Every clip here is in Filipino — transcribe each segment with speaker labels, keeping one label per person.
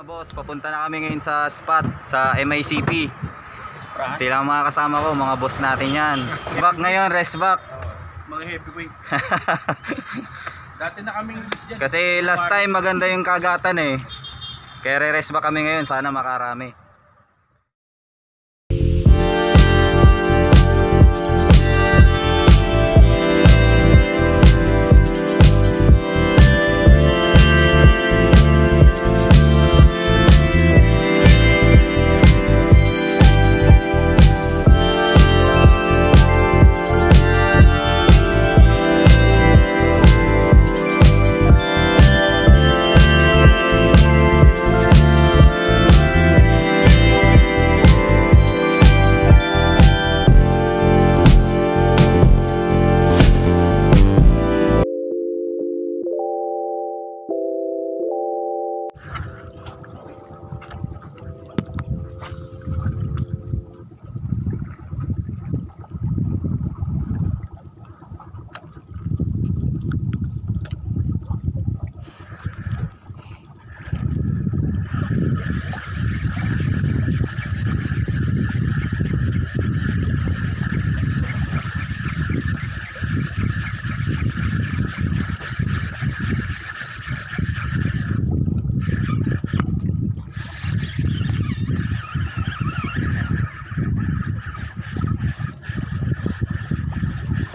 Speaker 1: Boss, papunta na kami ngayon sa spot sa MICP. Sila ang mga kasama ko, mga boss natin yan. Sback ngayon, rest back.
Speaker 2: Mga heavyweight. Dati na kaming dyan.
Speaker 1: Kasi last time maganda yung kagatan eh. Kaya re-rest back kami ngayon, sana makarami.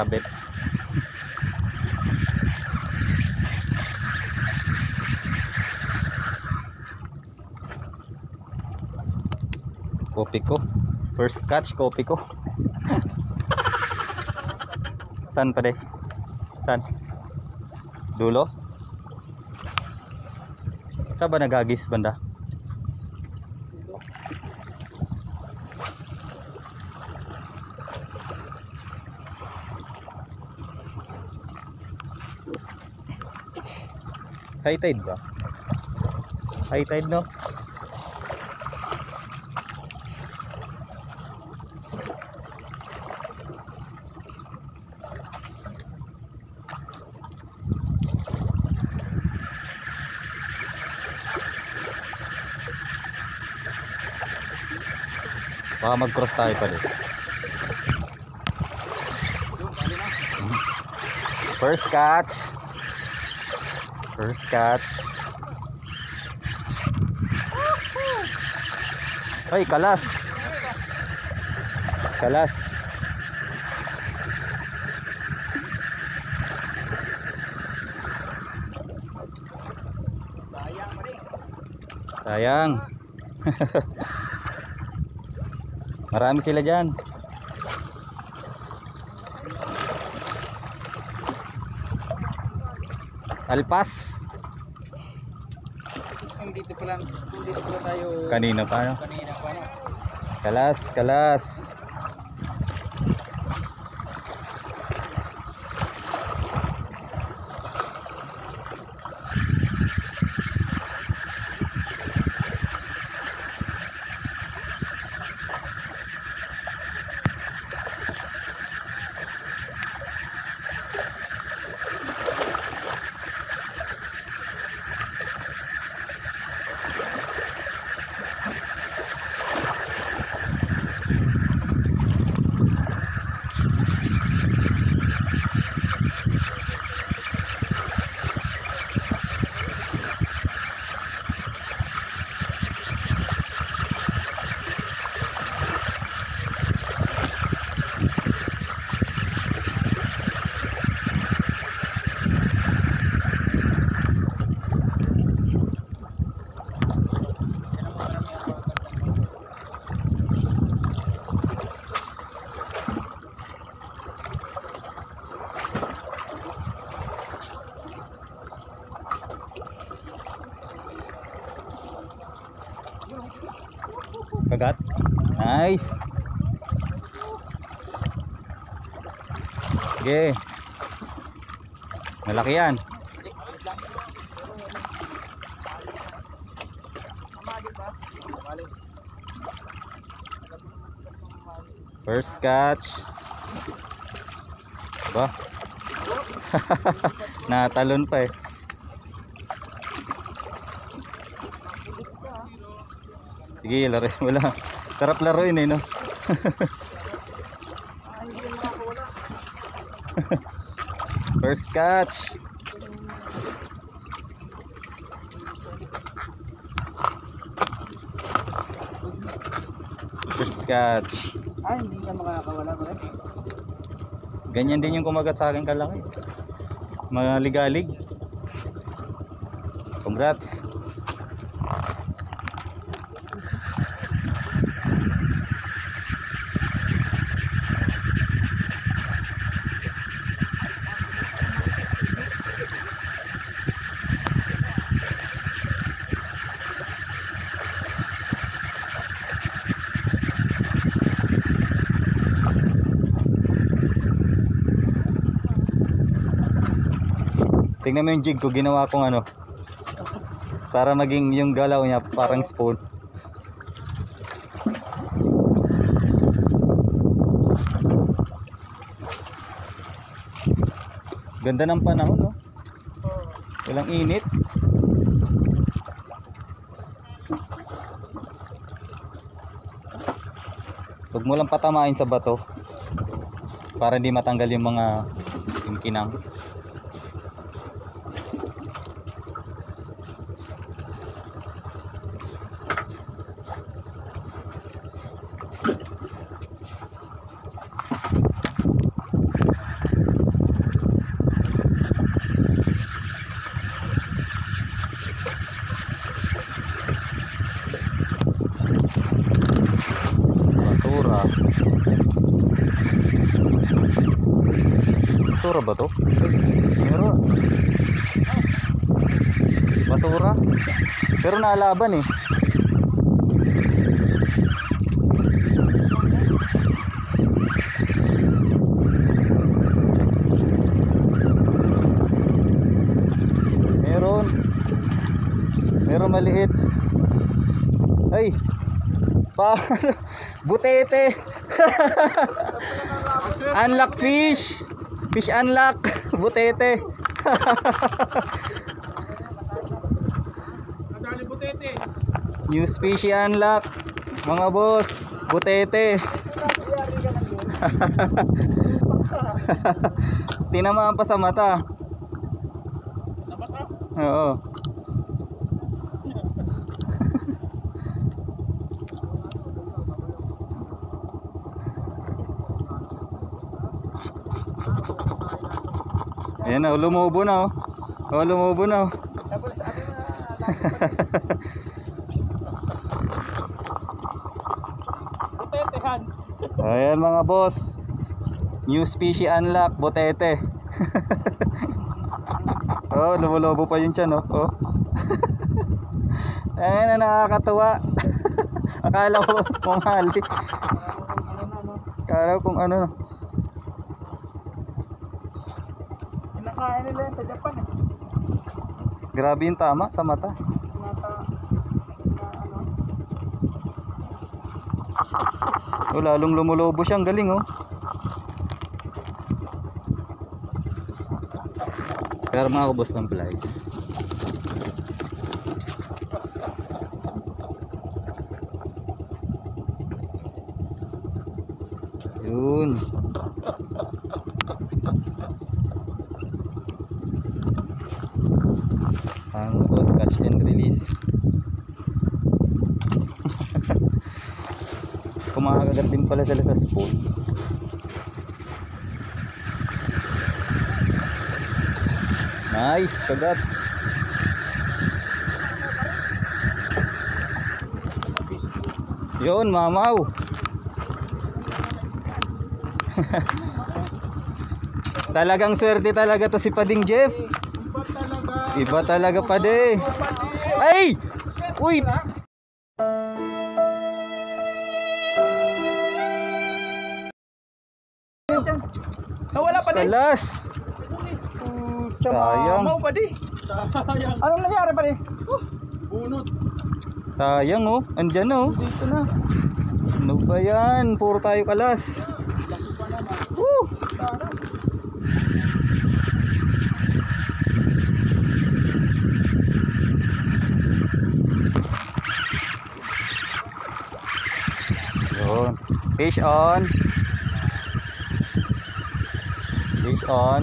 Speaker 1: Sabit. Kopi ko. First catch, kopi ko. Saan pa de? Saan? Dulo? Saan ba nagagis banda? High tide ba? High tide no? Baka mag-cross tayo pala. First catch. First catch. Ay, kalas. Kalas. Sayang. Marami sila dyan. Alpas.
Speaker 2: Dito pa lang, dito pa tayo
Speaker 1: Kanina pa no?
Speaker 2: kanina pa no.
Speaker 1: Kalas, kalas. Kagat. Nice. Sige. Malaki yan. First catch. Ba? Natalon pa eh. Sige, laro mo lang. Sarap laruin eh, no? First catch. First catch.
Speaker 2: Ah, hindi ka makakawala ko rin.
Speaker 1: Ganyan din yung kumagat sa akin kalaki. Maligalig. Congrats. Tingnan mo yung jig ko, ginawa kong ano. Para maging yung galaw niya parang spoon. Ganda ng panahon, no? Walang init. Huwag mo lang patamain sa bato para hindi matanggal yung mga yung kinang. Basura. Basura ba to? Meron. Basura. Pero naalaban eh. Meron. Meron maliit. Ay. Pa butete. unlock fish. Fish unlock. Butete.
Speaker 2: Nadali butete.
Speaker 1: New species unlock. Mga boss, butete. Tinamaan pa sa mata. Oo. Ayan na, lumubo na oh. Oh, lumubo na oh. Ayan mga boss. New species unlock, botete. oh, lumulobo pa yung tiyan, oh. oh. Ayan na nakakatuwa. Akala ko hali. Akala ko kung ano.
Speaker 2: Kinakain nila yan sa Japan eh.
Speaker 1: Grabe yung tama sa mata.
Speaker 2: Nata, na ano.
Speaker 1: Oh, lalong lumulobo siya. Ang galing, oh. Pero mga boss ng flies. Yun. Ang boss catch and release. Kumakagat din pala sila sa spoon. Nice, kagat. Yun, mamaw. Talagang swerte talaga to si Pading Jeff.
Speaker 2: Iba talaga.
Speaker 1: Pa de. Ay! Uy!
Speaker 2: Pucha,
Speaker 1: Sayang.
Speaker 2: mamaw pa di. Sayang. Anong nangyari pa di? Oh, bunot.
Speaker 1: Sayang oh. Andyan oh.
Speaker 2: Dito na.
Speaker 1: Ano ba yan? Puro tayo kalas. Woo! Yun. Fish on. Fish on.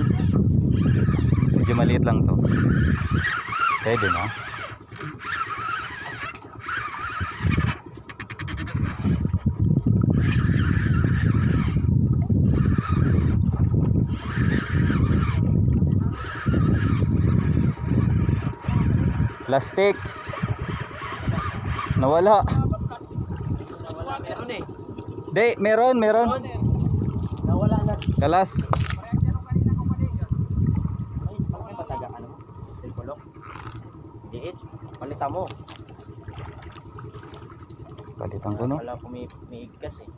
Speaker 1: Medyo maliit lang to. Pwede na. Plastic. Nawala.
Speaker 2: Meron eh.
Speaker 1: Di, meron, meron.
Speaker 2: Nawala na.
Speaker 1: Kalas.
Speaker 2: Ay, bakit mataga ano? Silpulok? Liit. Palitan mo.
Speaker 1: Palitan ko no.
Speaker 2: Wala ko may, may igkas eh.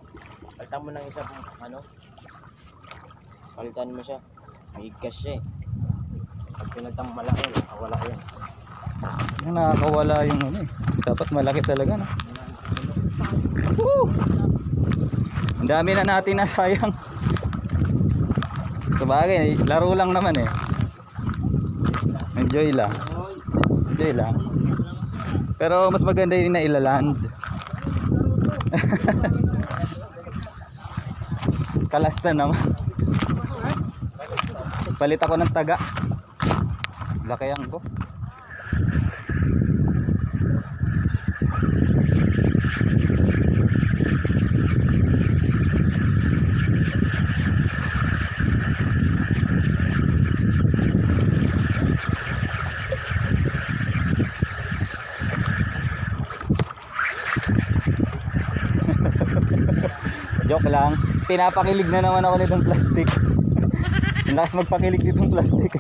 Speaker 2: Palitan mo ng isa ano? Palitan mo siya. May igkas siya eh. Pag pinalitan mo malaki, wala yan.
Speaker 1: Yung nakakawala yung ano eh. Dapat malaki talaga no. Woo! Ang dami na natin na sayang. Sabagay, laro lang naman eh. Enjoy lang. Enjoy lang. Pero mas maganda yun na ilaland. Kalas na naman. Palit ako ng taga. Lakayan ko. Joke lang. Pinapakilig na naman ako nitong plastic. Lakas magpakilig nitong plastic.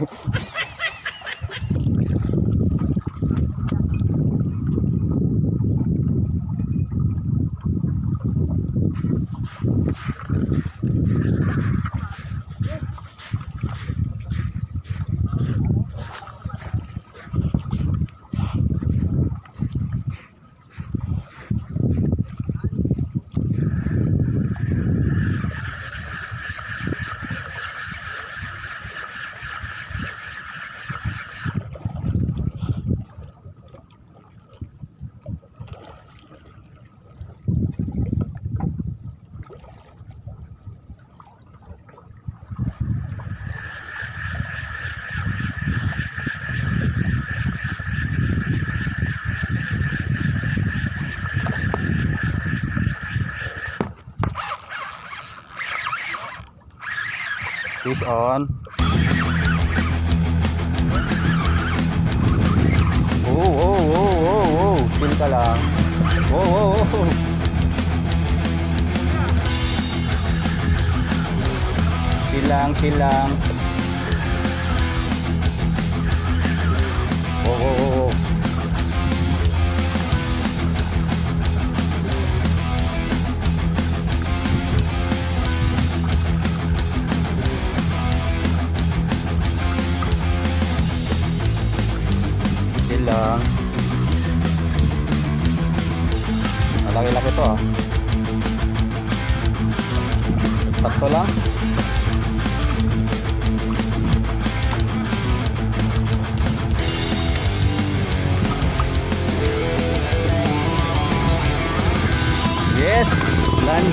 Speaker 1: Fish on. Oh, oh, oh, oh, oh. Chill ka lang. Oh, oh, oh. Chill lang, chill lang. Oh, oh,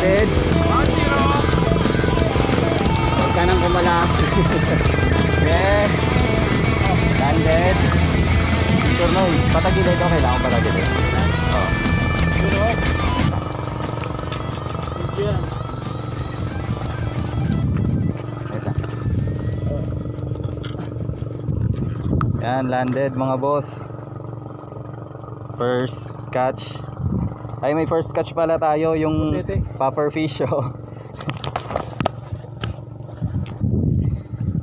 Speaker 1: Landed! Huwag ka nang kumalas. yeah! Landed! Sure no, patagilid okay lang, patagilid. Oh. Ito. Yan, landed mga boss. First catch. Ay, may first catch pala tayo, yung popper fish. Oh.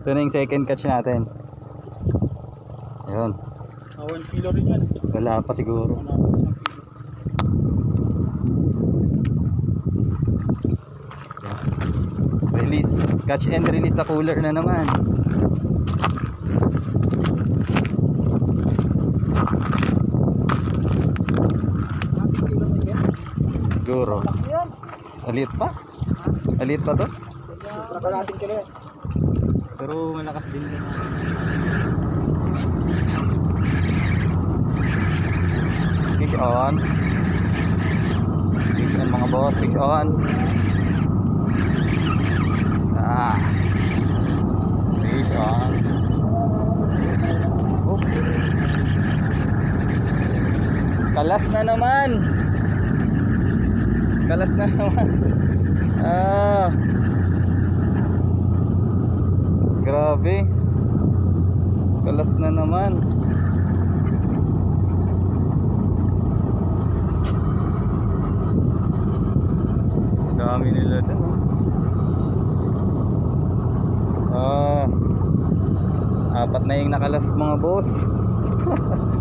Speaker 1: Ito na yung second catch natin. Ayun.
Speaker 2: Ah, 1 kilo rin yan.
Speaker 1: Wala pa siguro. Release Catch and release sa cooler na naman. Siguro. Salit pa? Salit pa to?
Speaker 2: Nakalating ka na.
Speaker 1: Pero malakas din yun. Fish on. Fish on mga boss, fish on. Ah. Fish on. Oh. Kalas na naman. Kalas na. Ah. Grabe. Kalas na naman. Dami nila dun. oh. Ah. Apat na yung nakalas mga boss.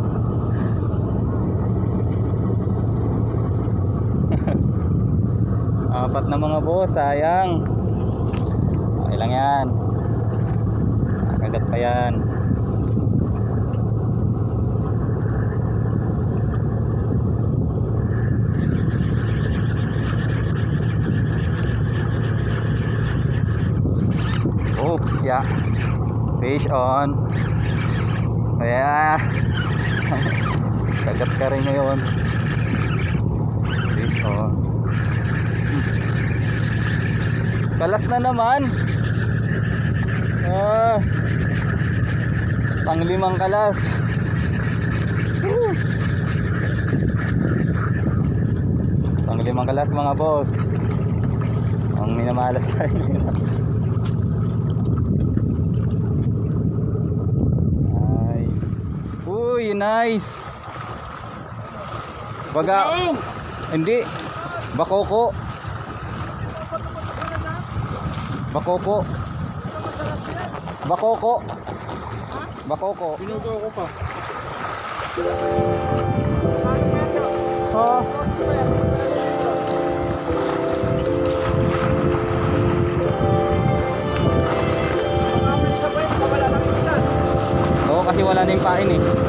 Speaker 1: Apat na mga boss, sayang. Okay lang yan. Kagat pa yan. Oops, yeah. Fish on. Yeah. Kagat ka rin ngayon. Fish on. Kalas na naman. Ah. Panglimang kalas. Woo. Panglimang kalas mga boss. Ang minamalas tayo. Ay. Uy, nice. Baga. Hindi. Bakoko. Bakoko. Bakoko. Bakoko.
Speaker 2: Pinugo ko pa.
Speaker 1: Ha? Oo, kasi wala na yung pain eh.